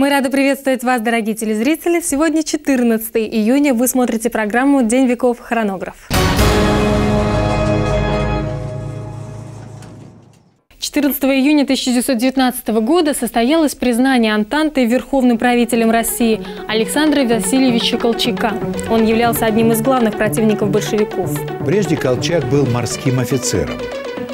Мы рады приветствовать вас, дорогие телезрители. Сегодня 14 июня. Вы смотрите программу «День веков. Хронограф». 14 июня 1919 года состоялось признание Антанты верховным правителем России Александра Васильевича Колчака. Он являлся одним из главных противников большевиков. Прежде Колчак был морским офицером,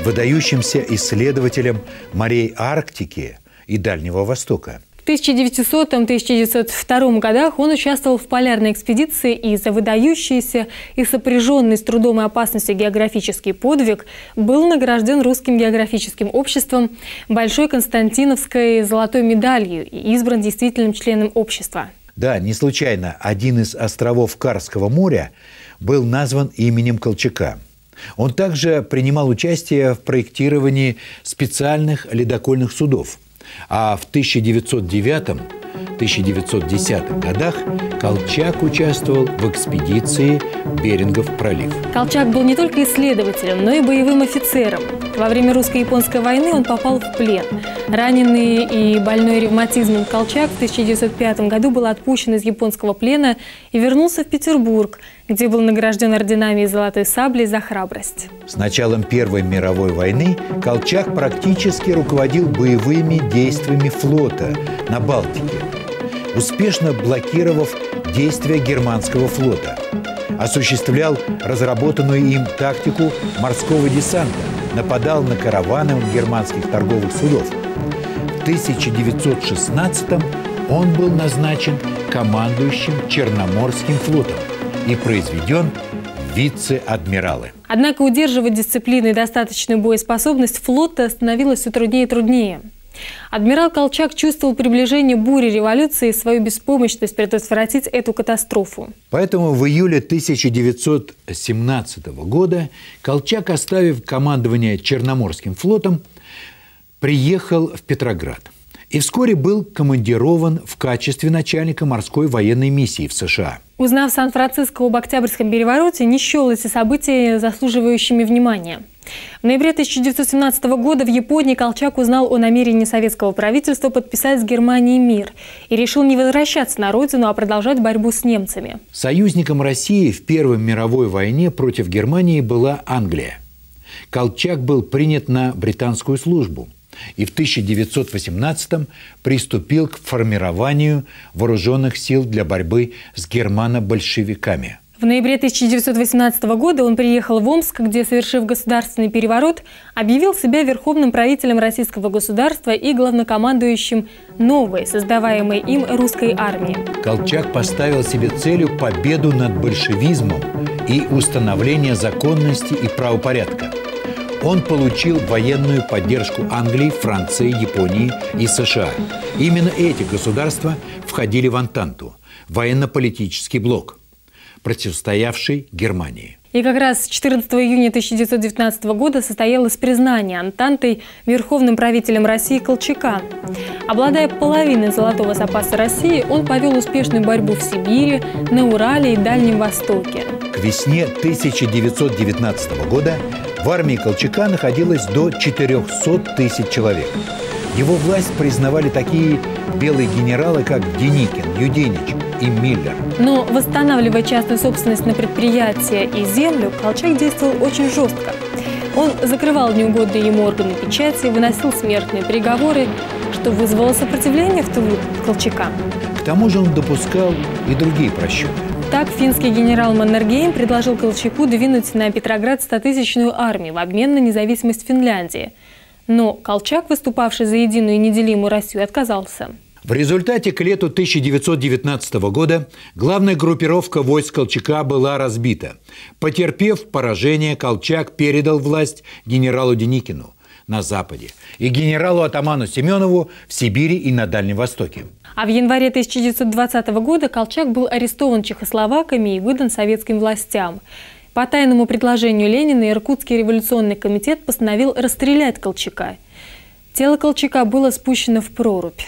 выдающимся исследователем морей Арктики и Дальнего Востока. В 1900-1902 годах он участвовал в полярной экспедиции и за выдающийся и сопряженный с трудом и опасностью географический подвиг был награжден Русским географическим обществом Большой Константиновской золотой медалью и избран действительным членом общества. Да, не случайно один из островов Карского моря был назван именем Колчака. Он также принимал участие в проектировании специальных ледокольных судов – а в 1909-1910 годах Колчак участвовал в экспедиции Берингов пролив. Колчак был не только исследователем, но и боевым офицером. Во время русско-японской войны он попал в плен. Раненый и больной ревматизмом Колчак в 1905 году был отпущен из японского плена и вернулся в Петербург, где был награжден орденами и золотой саблей за храбрость. С началом Первой мировой войны Колчак практически руководил боевыми действиями флота на Балтике, успешно блокировав действия германского флота. Осуществлял разработанную им тактику морского десанта – нападал на караваны германских торговых судов. В 1916 он был назначен командующим Черноморским флотом и произведен вице-адмиралы. Однако удерживать дисциплину и достаточную боеспособность флота становилось все труднее и труднее. Адмирал Колчак чувствовал приближение бури революции и свою беспомощность предотвратить эту катастрофу. Поэтому в июле 1917 года Колчак, оставив командование Черноморским флотом, приехал в Петроград и вскоре был командирован в качестве начальника морской военной миссии в США. Узнав Сан-Франциско об Октябрьском перевороте, не счел эти события заслуживающими внимания – в ноябре 1917 года в Японии Колчак узнал о намерении советского правительства подписать с Германией мир и решил не возвращаться на родину, а продолжать борьбу с немцами. Союзником России в Первой мировой войне против Германии была Англия. Колчак был принят на британскую службу и в 1918 приступил к формированию вооруженных сил для борьбы с германо-большевиками – в ноябре 1918 года он приехал в Омск, где, совершив государственный переворот, объявил себя верховным правителем российского государства и главнокомандующим новой, создаваемой им русской армии. Колчак поставил себе целью победу над большевизмом и установление законности и правопорядка. Он получил военную поддержку Англии, Франции, Японии и США. Именно эти государства входили в Антанту – военно-политический блок – противостоявшей Германии. И как раз 14 июня 1919 года состоялось признание Антантой верховным правителем России Колчака. Обладая половиной золотого запаса России, он повел успешную борьбу в Сибири, на Урале и Дальнем Востоке. К весне 1919 года в армии Колчака находилось до 400 тысяч человек. Его власть признавали такие белые генералы, как Деникин, Юденич, и Миллер. Но восстанавливая частную собственность на предприятия и землю, Колчак действовал очень жестко. Он закрывал неугодные ему органы печати, выносил смертные приговоры, что вызвало сопротивление в тылу Колчака. К тому же он допускал и другие просчеты. Так финский генерал Маннергейм предложил Колчаку двинуть на Петроград 100-тысячную армию в обмен на независимость Финляндии. Но Колчак, выступавший за единую и неделимую Россию, отказался. В результате к лету 1919 года главная группировка войск Колчака была разбита. Потерпев поражение, Колчак передал власть генералу Деникину на Западе и генералу-атаману Семенову в Сибири и на Дальнем Востоке. А в январе 1920 года Колчак был арестован чехословаками и выдан советским властям. По тайному предложению Ленина Иркутский революционный комитет постановил расстрелять Колчака. Тело Колчака было спущено в прорубь.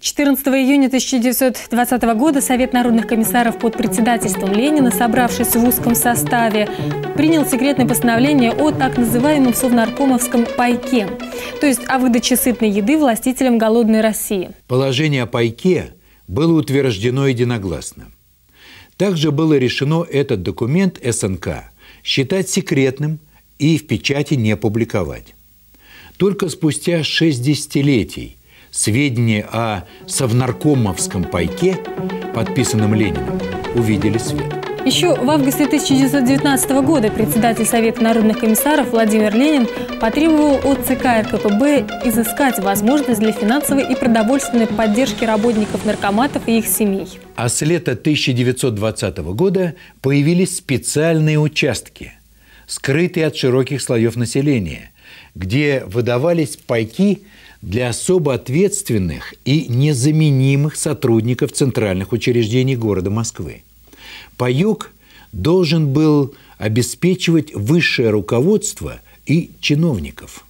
14 июня 1920 года Совет народных комиссаров под председательством Ленина, собравшись в узком составе, принял секретное постановление о так называемом совнаркомовском пайке, то есть о выдаче сытной еды властителям голодной России. Положение о пайке было утверждено единогласно. Также было решено этот документ СНК считать секретным и в печати не публиковать. Только спустя шесть десятилетий сведения о совнаркомовском пайке, подписанном Лениным, увидели свет. Еще в августе 1919 года председатель Совета народных комиссаров Владимир Ленин потребовал от ЦК РКПБ изыскать возможность для финансовой и продовольственной поддержки работников наркоматов и их семей. А с лета 1920 года появились специальные участки, скрытые от широких слоев населения, где выдавались пайки для особо ответственных и незаменимых сотрудников центральных учреждений города Москвы. Паюк должен был обеспечивать высшее руководство и чиновников.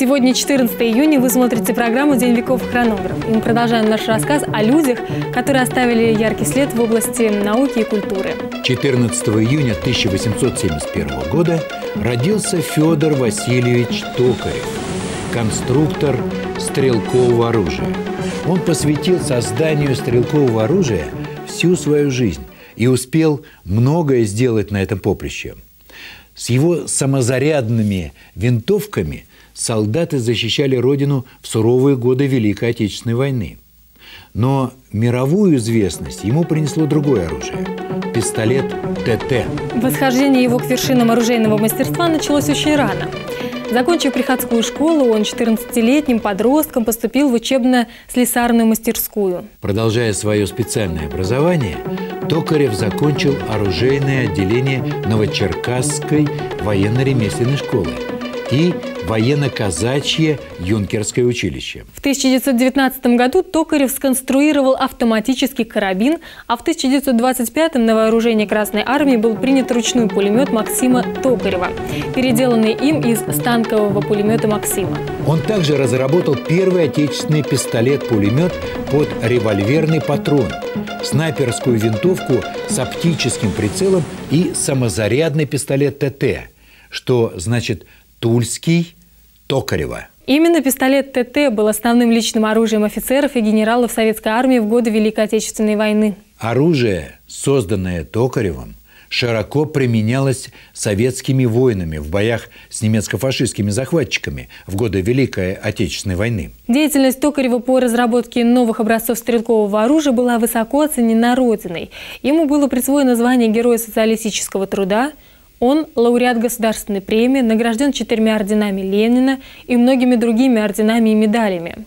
Сегодня 14 июня, вы смотрите программу «День веков. Хронограф». И мы продолжаем наш рассказ о людях, которые оставили яркий след в области науки и культуры. 14 июня 1871 года родился Федор Васильевич Токарев, конструктор стрелкового оружия. Он посвятил созданию стрелкового оружия всю свою жизнь и успел многое сделать на этом поприще. С его самозарядными винтовками солдаты защищали родину в суровые годы Великой Отечественной войны. Но мировую известность ему принесло другое оружие – пистолет ТТ. Восхождение его к вершинам оружейного мастерства началось очень рано – Закончив приходскую школу, он 14-летним подростком поступил в учебно-слесарную мастерскую. Продолжая свое специальное образование, Токарев закончил оружейное отделение Новочеркасской военно-ремесленной школы и военно-казачье юнкерское училище. В 1919 году Токарев сконструировал автоматический карабин, а в 1925 на вооружение Красной Армии был принят ручной пулемет Максима Токарева, переделанный им из станкового пулемета Максима. Он также разработал первый отечественный пистолет-пулемет под револьверный патрон, снайперскую винтовку с оптическим прицелом и самозарядный пистолет ТТ, что значит Тульский, Токарева. Именно пистолет ТТ был основным личным оружием офицеров и генералов Советской армии в годы Великой Отечественной войны. Оружие, созданное Токаревым, широко применялось советскими воинами в боях с немецко-фашистскими захватчиками в годы Великой Отечественной войны. Деятельность Токарева по разработке новых образцов стрелкового оружия была высоко оценена Родиной. Ему было присвоено звание Героя социалистического труда – он лауреат государственной премии, награжден четырьмя орденами Ленина и многими другими орденами и медалями.